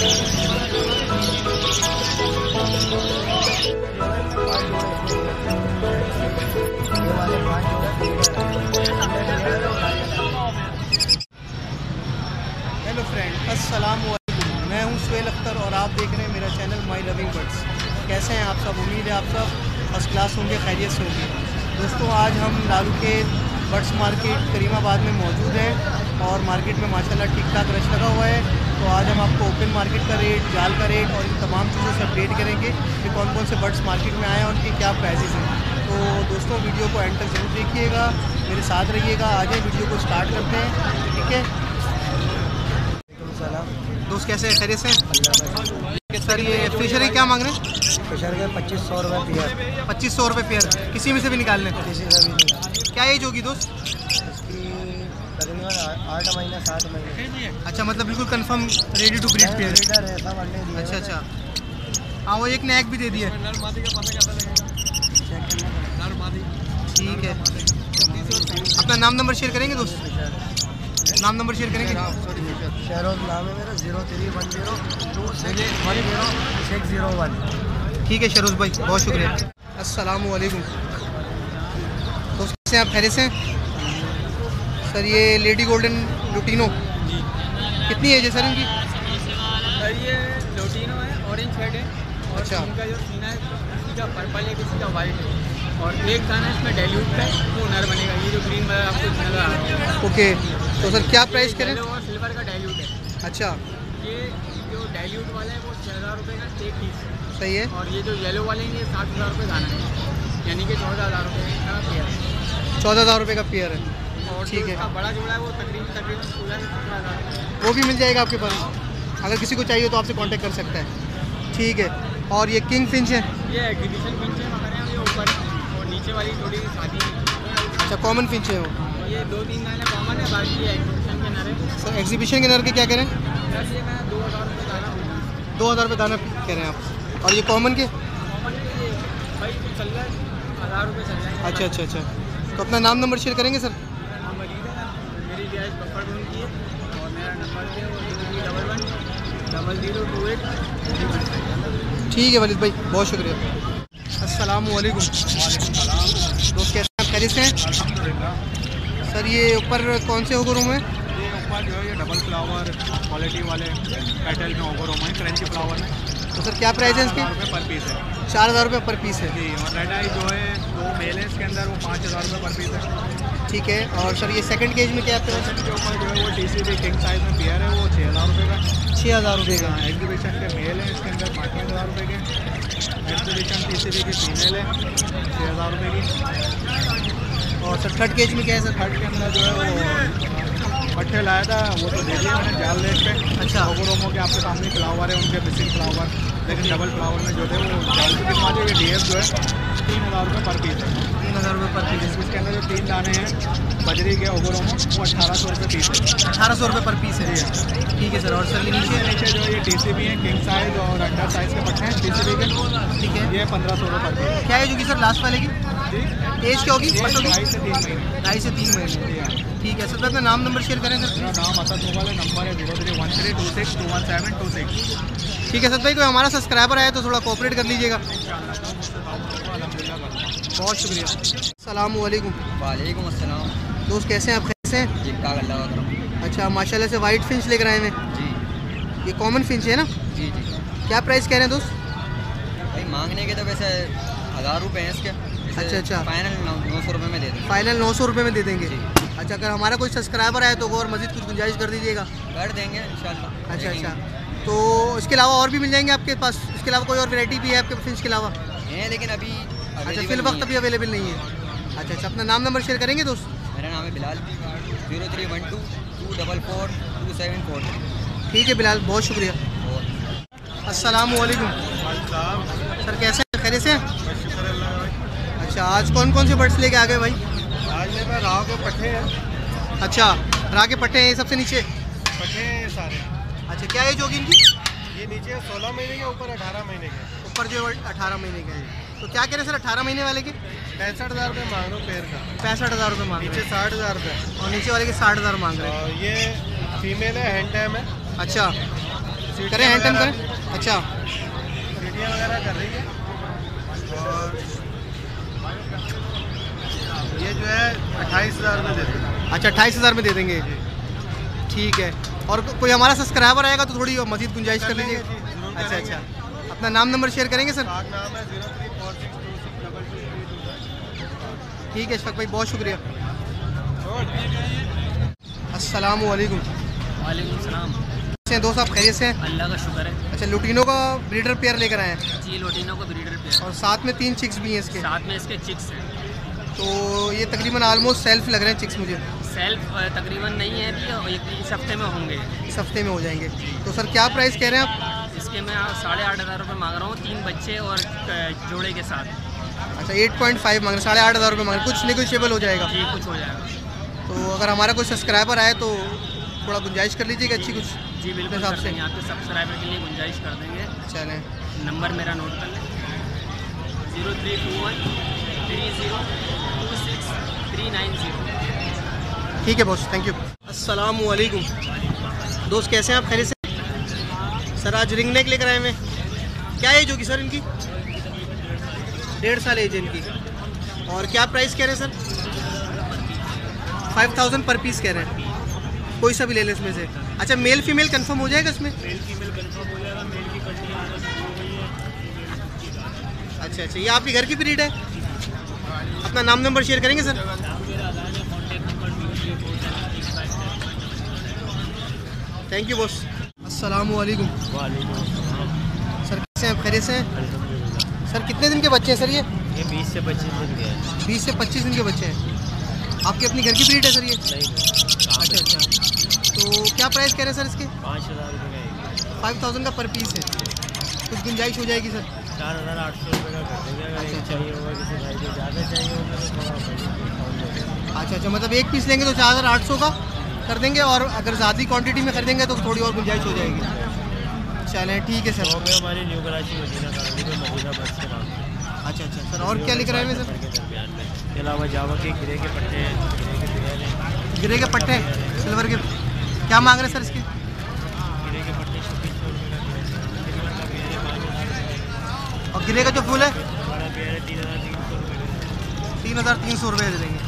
Hello friend अस्सलाम वालेकुम मैं हूँ सुहेल अख्तर और आप देख रहे हैं मेरा चैनल माई लविंग बर्ड्स कैसे हैं आप सब? उम्मीद है आप सब फ़र्स्ट क्लास होंगे, खैरियत से होंगे। दोस्तों, आज हम लालू के बर्ड्स मार्केट करीमाबाद में मौजूद हैं और मार्केट में माशाल्लाह ठीक ठाक रश लगा हुआ है। तो आज हम आपको ओपन मार्केट का रेट जाल का रेट और इन तमाम चीज़ों से अपडेट करेंगे कि कौन कौन से बर्ड्स मार्केट में आए हैं और उनके क्या प्राइजेज़ हैं। तो दोस्तों वीडियो को एंड तक ज़रूर देखिएगा मेरे साथ रहिएगा आज वीडियो को स्टार्ट करते हैं ठीक है? दोस्त कैसे हैं? खैरियत से सर ये फिशर क्या मांग रहे हैं? फिशर के पच्चीस सौ रुपये पियर पच्चीस सौ रुपये पेयर किसी में से भी निकाल लें किसी का भी क्या एज होगी दोस्त? तकरीबन आठ महीने सात महीने। अच्छा मतलब बिल्कुल confirm ready to breed pair litter है सब अंडे दिए अच्छा अच्छा। हाँ वो एक नैक भी दे दिया ठीक है। अपना नाम नंबर शेयर करेंगे दोस्त? नाम नंबर शेयर करेंगे? शहरोज नाम है मेरा zero three one zero two six one zero six zero one ठीक है शरोज भाई बहुत शुक्रिया। अस्सलाम वालेकुम दोस्त कैसे आप? खैरियत से हैं? सर ये लेडी गोल्डन लुटीनो कितनी एज है सर इनकी? सर ये लोटिनो है ऑरेंज हेड है और अच्छा। इनका जो सीना है किसी का पर्पल है किसी का वाइट है। और एक दाना इसमें डाइल्यूट का है वो नर बनेगा। ये जो ग्रीन वाला आपको नज़र आ रहा है। ओके तो सर क्या प्राइस करें? और सिल्वर का डाइल्यूट है। अच्छा। ये जो डाइल्यूट वाला है वो छः हज़ार रुपये का एक पीस सही है। और ये जो येलो वाले हैं ये सात हज़ार रुपये दाना है। यानी कि चौदह हज़ार रुपये का पेयर है। चौदह हज़ार रुपये का पेयर है। और ठीक है। बड़ा जोड़ा है वो तकरीबन तकरीबन सोलह से वो भी मिल जाएगा आपके पास। अगर किसी को चाहिए तो आपसे कांटेक्ट कर सकता है। ठीक है। और ये किंग फिंच है? ये एग्जीबिशन पिंच है हमारे यहाँ ये ऊपर। और नीचे वाली थोड़ी शादी है। अच्छा कॉमन फिंच है वो। ये दो तीन दाने कॉमन है बाकी एग्जीबिशन के नरे सर एग्जीबिशन के नर के क्या कह रहे हैं दो हज़ार रुपये दाना दो हज़ार रुपये दाना कह रहे हैं आप। और ये कॉमन के? कॉमन ये भाई चल रहा है हज़ार रुपये चल रहा है। अच्छा अच्छा अच्छा। तो अपना नाम नंबर शेयर करेंगे सर बफरगुन की और मेरा नंबर है वो double one double zero two eight. ठीक है वलीद भाई बहुत शुक्रिया। अस्सलाम वालेकुम दोस्त कैसे हैं? आप खैरियत हैं? सर ये ऊपर कौन से होगो रूम है? ये ऊपर जो है ये डबल फ्लावर क्वालिटी वाले पेटल में ओवर होमा है क्रंची फ्लावर में। तो सर क्या प्राइस है इसके? पर पीस है। चार हज़ार रुपये पर पीस है। जी और रेड आई जो है दो मेल है इसके अंदर वो पाँच हज़ार रुपये पर पीस है। ठीक है। और सर ये सेकंड केज में क्या है? आपके पास इसके ऊपर जो है वो T C B king size में पेयर है वो छः हज़ार रुपये का। छः हज़ार रुपये का। एग्जीबिशन के मेल है इसके अंदर पाँच हज़ार रुपये के। एग्जीबिशन टी सी की फीमेल है छः हज़ार रुपये की। और सर थर्ड केज में क्या है सर? थर्ड के अंदर जो है वो पट्टे लाया था वो तो दे दिया मैंने जाल रेट पे अच्छा। ओगरोमो के आपके सामने फ्लावर है उनके मिसिंग फ्लावर लेकिन डबल फ्लावर में जो थे वो जाल पे कितना चाहिए डी एफ़ जो है तीन हज़ार रुपये पर पीस है। तीन हज़ार रुपये पर पीस इसके अंदर जो तीन दाने हैं बजरी के ओगरोमो वो अठारह सौ रुपये पीस है। अठारह सौ रुपये पर पीस है। ये ठीक है सर और सर ये नीचे? नीचे जो है ये टी सी बी है किंग साइज़ और अंडर साइज़ के पट्टे हैं। टी सी बी के। ठीक है। ये पंद्रह सौ रुपये पर पीस क्या एज होगी सर लास्ट वाले की? एज क्या होगी? ये ढाई से तीन महीने। ढाई से तीन महीने। जी हाँ। ठीक है। सर अपना नाम नंबर शेयर करें सर मेरा नाम असद मोबाइल है नंबर है zero three one three two six two one seven two six. ठीक है सर भाई कोई हमारा सब्सक्राइबर आया तो थोड़ा कोऑपरेट कर लीजिएगा। बहुत शुक्रिया। सलाम वालेकुम वालेकुम अस्सलाम। दोस्त कैसे हैं आप? कैसे हैं जी का अल्लाह का करम। अच्छा माशाल्लाह से वाइट फिंच लेकर आए हैं। जी। ये कॉमन फिंच है ना? जी जी। क्या प्राइस कह रहे हैं दोस्त? भाई मांगने के तो वैसे हज़ार रुपये हैं इसके। अच्छा, अच्छा। फाइनल नौ सौ रुपये में दे दें फाइनल नौ सौ रुपये में दे देंगे। जी। अच्छा अगर हमारा कोई सब्सक्राइबर आए तो और मजीद कुछ गुंजाइश कर दीजिएगा। कर देंगे इंशाल्लाह। अच्छा अच्छा। तो इसके अलावा और भी मिल जाएँगे आपके पास? इसके अलावा कोई और वैरायटी भी है आपके फिंच के अलावा? हैं लेकिन अभी अच्छा फिल वक्त अभी अवेलेबल नहीं है। अच्छा अच्छा अपना नाम नंबर शेयर करेंगे दोस्त? मेरा नाम है Bilal. Zero three one two two double four two seven four. ठीक है बिलाल बहुत शुक्रिया। अस्सलाम सर कैसे हैं? खैरियत से अच्छा आज कौन कौन से बर्ड्स लेके आ गए भाई? राव के पट्टे हैं। अच्छा रागे पट्टे हैं ये सबसे नीचे? पट्टे हैं सारे। अच्छा क्या एज होगी इनकी? ये नीचे सोलह महीने के ऊपर अठारह महीने के। ऊपर जो अठारह महीने का है। तो क्या कह रहे हैं सर अठारह महीने वाले के? पैंसठ हज़ार रुपये मांग रहा हूँ पेड़ का। पैंसठ हज़ार रुपये मांग नीचे साठ हज़ार रुपये। और नीचे वाले के साठ हज़ार मांग रहे हैं। ये फीमेल है हैंड टाइम है। अच्छा। करें हैंड वगैरह- करें। अच्छा। सीटियाँ वगैरह कर रही है और ये जो है अट्ठाईस हज़ार में देते हैं अच्छा अट्ठाईस हज़ार में दे देंगे। ठीक है। और कोई हमारा सब्सक्राइबर आएगा तो थोड़ी मजीद गुंजाइश कर लीजिए। अच्छा अच्छा। अपना नाम नंबर शेयर करेंगे सर? है ठीक है अशफाक भाई बहुत शुक्रिया। अस्सलाम वालेकुम वालेकुम सलाम। कैसे हैं दोस्त आप खैरियत से हैं? अल्लाह का शुक्र है। अच्छा लुटीनों का ब्रीडर पेयर लेकर आए हैं? जी लोटिनो को ब्रीडर पे और साथ में तीन चिक्स भी हैं इसके। साथ में इसके चिक्स हैं। तो ये तकरीबन आलमोस्ट सेल्फ लग रहे हैं चिक्स मुझे। सेल्फ तकरीबन नहीं है अभी और इस हफ़्ते में होंगे। इस हफ़्ते में हो जाएँगे। तो सर क्या प्राइस कह रहे हैं आप? इसके मैं साढ़े आठ हज़ार रुपये मांग रहा हूँ तीन बच्चे और जोड़े के साथ। अच्छा एट पॉइंट फाइव मांग रहे साढ़े आठ हज़ार रुपये मांग रहे कुछ निगोशिएबल हो जाएगा। जी कुछ हो जाएगा। तो अगर हमारा कोई सब्सक्राइबर आए तो थोड़ा गुंजाइश कर लीजिएगा अच्छी कुछ जी बिल्कुल हिसाब से। आपके सब्सक्राइबर के लिए गुंजाइश कर देंगे। चलें। नंबर मेरा नोट कर लें। Zero three two one. Three zero two six three nine zero. ठीक है बॉस थैंक यू अस्सलाम वालेकुम दोस्त कैसे हैं आप? खैरियत से? सर आज रिंग नेक लेकर आए हैं क्या एज होगी सर इनकी? डेढ़ साल एज है इनकी। और क्या प्राइस कह रहे हैं sir? Five thousand per piece कह रहे हैं। कोई सा भी ले लें इसमें से। अच्छा मेल फीमेल कंफर्म हो जाएगा इसमें? मेल फीमेल कन्फर्म हो जाएगा मेल की कंडीशन अच्छा अच्छा ये आपके घर की ब्रीड है? अपना नाम नंबर शेयर करेंगे सर? थैंक यू बॉस अस्सलाम वालेकुम सर कैसे हैं? आप खैरियत से हैं? सर कितने दिन के बच्चे हैं सर ये? ये बीस से पच्चीस दिन के हैं। बीस से पच्चीस दिन के बच्चे हैं। आपके अपनी घर की ब्रीड है सर ये? अच्छा अच्छा। तो क्या प्राइस कह रहे हैं सर इसके? पाँच हज़ार फाइव थाउज़ेंड का पर पीस है। कुछ गुंजाइश हो जाएगी सर चार हज़ार आठ सौ रुपये का कर देंगे। अगर एक चाहिए होगा किसी भाई को ज़्यादा चाहिए होगा तो थोड़ा अच्छा अच्छा मतलब एक पीस लेंगे तो चार हज़ार आठ सौ का कर देंगे और अगर ज़्यादा क्वांटिटी में खरीदेंगे तो थोड़ी और गुंजाइश हो जाएगी। चलें ठीक है सर। में हमारी न्यू कराची मदीना कॉलोनी में मदीना बस के नाम अच्छा अच्छा सर और क्या लिख रहे हैं सर? के इसके अलावा जावा के गिरे के पट्टे गिरे के गिरे के पट्टे सिल्वर के। क्या मांग रहे हैं सर इसके गिरे के पट्टे छब्बीस सौ रुपये का सिल्वर का बिरयानी पाँच हज़ार रुपये और गिरे का जो फूल है? तीन हज़ार तीन सौ रुपये दे देंगे।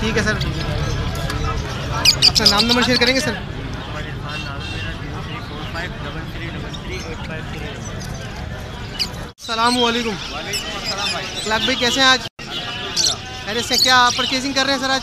ठीक है सर। अपना नाम नंबर शेयर करेंगे सर? सलाम वालेकुम क्लाक भाई। कैसे हैं आज? अरे से क्या परचेजिंग कर रहे हैं सर आज?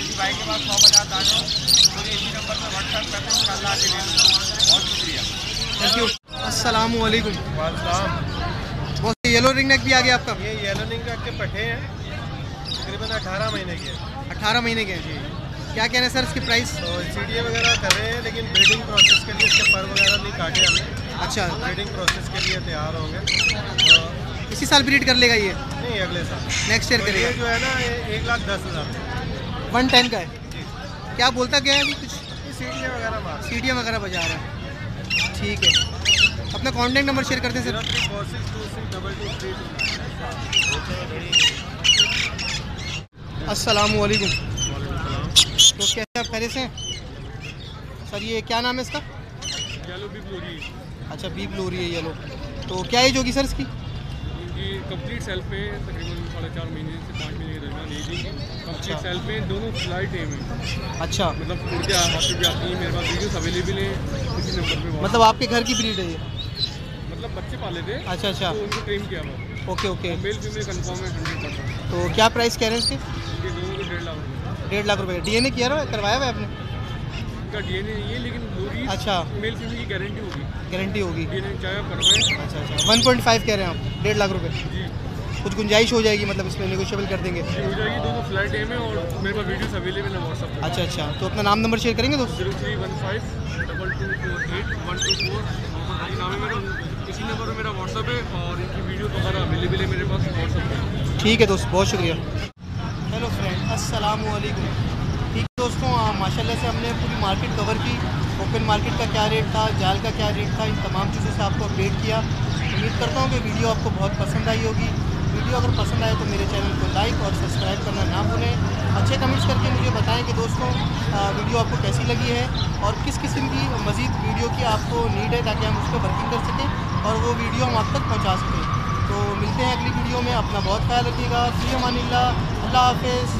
भाई के पास सौ बजात आ जाओ मुझे इसी नंबर पर व्हाट्सअप करते हैं इंशाल्लाह आके ले लूँगा बहुत शुक्रिया। थैंक यू अस्सलाम वालेकुम। वालकाम बहुत येलो रिंग नेक भी आ गया आपका। ये येलो निंगा के पट्टे हैं। तकरीबन अठारह महीने के अठारह महीने के हैं क्या कह रहे हैं सर इसकी प्राइस तो सी वगैरह कर रहे हैं लेकिन ब्रीडिंग प्रोसेस के लिए इसके पर वगैरह नहीं काटे हमने अच्छा। ब्रीडिंग प्रोसेस के लिए तैयार होंगे। तो इसी साल ब्रीड कर लेगा ये? नहीं अगले साल। नेक्स्ट ईयर तो ये करेगा जो है ना ये एक लाख दस हज़ार। वन टेन का है। क्या बोलता गया है अभी कुछ? सीढ़ियाँ वगैरह सीढ़ियाँ वगैरह बजा रहा है। ठीक है। अपना कॉन्टैक्ट नंबर शेयर करते हैं सर। अस्सलाम वालेकुम तो कैसे आप खैरियत से हैं? सर ये क्या नाम है इसका? येलो भी ब्लूरी अच्छा बी ब्लूरी है येलो तो क्या एज होगी सर इसकी? इनकी कंप्लीट सेल्फ पे तकरीबन साढ़े चार महीने से पाँच महीने के दरमियान है अच्छा। कंप्लीट सेल्फ पे दोनों फ्लाई टेम है। अच्छा। मतलब उड़ के हाथ भी आती है मेरे पास वीडियोस अवेलेबल है इसी नंबर पे मतलब आपके घर की ब्रीड है ये? मतलब बच्चे पाले थे अच्छा अच्छा। तो उनको ट्रेन किया हुआ। Okay okay. Male female confirm है हंड्रेड परसेंट तो क्या प्राइस कह रहे हैं इसके? दोनों को डेढ़ लाख रुपये डेढ़ लाख रुपए। डी एन ए किया करवाया हुआ है आपने? इनका ए नहीं है लेकिन अच्छा। मेल फीमेल की गारंटी होगी। गारंटी होगी। अच्छा अच्छा। वन पॉइंट फाइव कह रहे हैं आप डेढ़ लाख रुपए। जी। कुछ गुंजाइश हो जाएगी मतलब इसमें नेगोशिएबल कर देंगे। हो जाएगी दोनों है और मेरे पास वीडियोस अवेलेबल है पे। अच्छा अच्छा। तो अपना नाम नंबर शेयर करेंगे दोस्त? Zero three one five double two four eight one two four नाम है मेरा इसी नंबर पर मेरा व्हाट्सएप है और इनकी वीडियो वगैरह अवेलेबल है मेरे पास ठीक है दोस्त बहुत शुक्रिया। हेलो फ्रेंड अस्सलाम वालेकुम ठीक है दोस्तों आ, माशाल्लाह से हमने पूरी मार्केट कवर की। ओपन मार्केट का क्या रेट था? जाल का क्या रेट था? इन तमाम चीज़ों से आपको अपडेट किया। उम्मीद करता हूँ कि वीडियो आपको बहुत पसंद आई होगी। वीडियो अगर पसंद आए तो मेरे चैनल को लाइक और सब्सक्राइब करना ना भूलें। अच्छे कमेंट्स करके मुझे बताएँ कि दोस्तों वीडियो आपको कैसी लगी है और किस किस्म की मज़ीद वीडियो की आपको नीड है ताकि हम उस पर वर्किंग कर सकें और वो वीडियो हम आप तक पहुँचा सकें। तो मिलते हैं अगली वीडियो में। अपना बहुत ख्याल रखिएगा। फ़ी अमान अल्लाह हाफिज़।